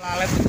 lalet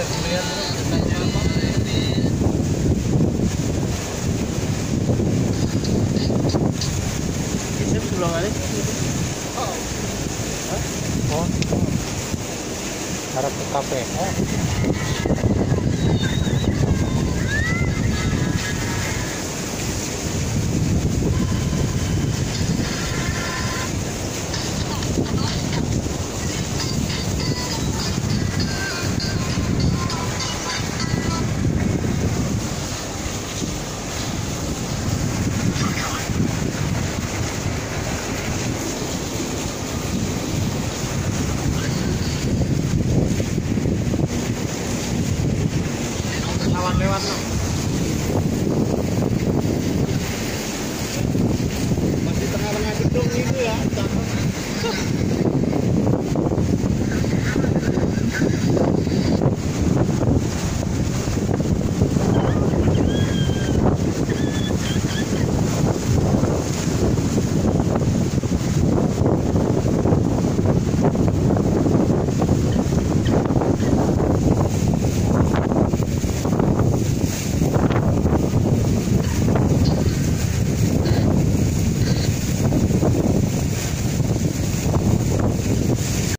bisa apa Bisa pulang aja. oh. Harap ke KPR warna. Masih tengah-tengah gedung itu ya